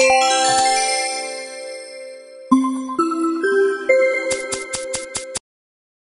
Música